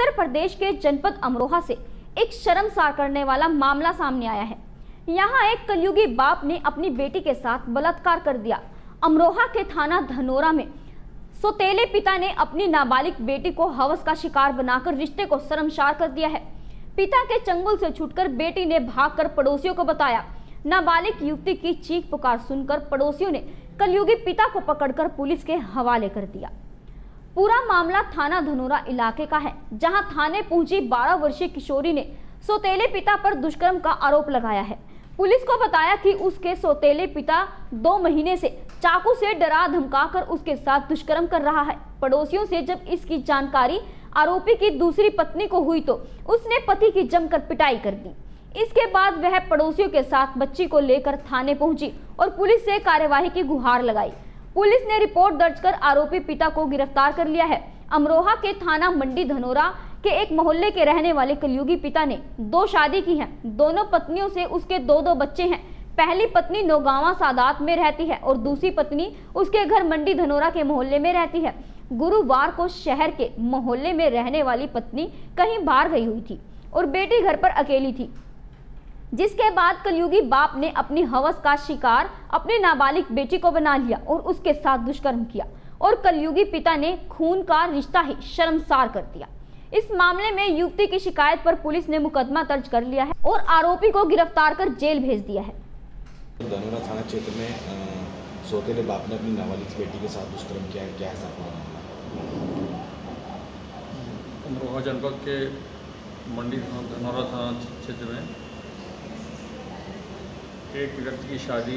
उत्तर प्रदेश के जनपद अमरोहा से एक शर्मसार करने वाला मामला सामने आया है। यहाँ एक कलयुगी बाप ने अपनी बेटी के साथ बलात्कार कर दिया। अमरोहा के थाना धनोरा में सोतेले पिता ने अपनी नाबालिग बेटी को हवस का शिकार बनाकर रिश्ते को शर्मसार कर दिया है। पिता के चंगुल से छूटकर बेटी ने भागकर पड़ोसियों को बताया। नाबालिग युवती की चीख पुकार सुनकर पड़ोसियों ने कलयुगी पिता को पकड़कर पुलिस के हवाले कर दिया। पूरा मामला थाना धनोरा इलाके का है, जहाँ थाने पहुँची 12 वर्षीय किशोरी ने सोतेले पिता पर दुष्कर्म का आरोप लगाया है। पुलिस को बताया कि उसके सोतेले पिता दो महीने से चाकू से डरा धमकाकर उसके साथ दुष्कर्म कर रहा है। पड़ोसियों से जब इसकी जानकारी आरोपी की दूसरी पत्नी को हुई तो उसने पति की जमकर पिटाई कर दी। इसके बाद वह पड़ोसियों के साथ बच्ची को लेकर थाने पहुँची और पुलिस से कार्यवाही की गुहार लगाई। पुलिस ने रिपोर्ट दर्ज कर आरोपी पिता को गिरफ़्तार कर लिया है। अमरोहा के थाना मंडी धनोरा के एक मोहल्ले के रहने वाले कलयुगी पिता ने दो शादी की है। दोनों पत्नियों से उसके दो दो बच्चे हैं। पहली पत्नी नौगावा सादात में रहती है और दूसरी पत्नी उसके घर मंडी धनोरा के मोहल्ले में रहती है। गुरुवार को शहर के मोहल्ले में रहने वाली पत्नी कहीं बाहर गई हुई थी और बेटी घर पर अकेली थी। जिसके बाद कलयुगी बाप ने अपनी हवस का शिकार अपने नाबालिग बेटी को बना लिया और उसके साथ दुष्कर्म किया और कलयुगी पिता ने खून का रिश्ता ही शर्मसार कर दिया। इस मामले में युवती की शिकायत पर पुलिस ने मुकदमा दर्ज कर लिया है और आरोपी को गिरफ़्तार कर जेल भेज दिया है। धनोरा थाना क्षेत्र में अ, सौतेले बाप ने अपनी नाबालिग बेटी के साथ दुष्कर्म किया है। क्या ऐसा मामला अमरोहा जनपद के मंडी धनौरा थाना क्षेत्र में एक व्यक्ति की शादी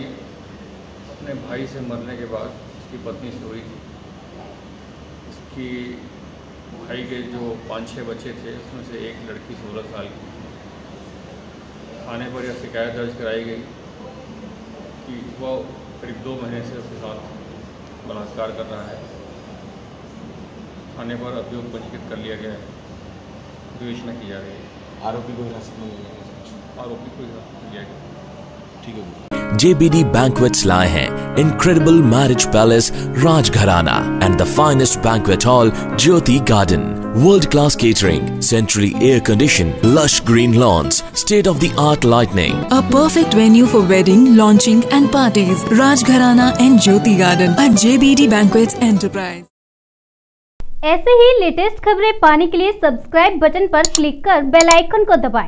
अपने भाई से मरने के बाद उसकी पत्नी से हुई थी। उसकी भाई के जो पाँच छः बच्चे थे उसमें से एक लड़की सोलह साल की थाने पर यह शिकायत दर्ज कराई गई कि वह करीब दो महीने से उसके साथ बलात्कार कर रहा है। थाने पर अभियोग पंजीकृत कर लिया गया है। विवेचना की जा रही है। आरोपी को हिरासत में लिया गया आरोपी को हिरासत में लिया गया ठीक है JBD Banquets लाए हैं incredible marriage palace Rajgharana and the finest banquet hall Jyoti Garden. World class catering, centrally air conditioned, lush green lawns, state of the art lighting. A perfect venue for wedding, launching and parties. Rajgharana and Jyoti Garden at JBD Banquets Enterprise. ऐसे ही latest खबरें पाने के लिए subscribe button पर click कर bell icon को दबाएँ।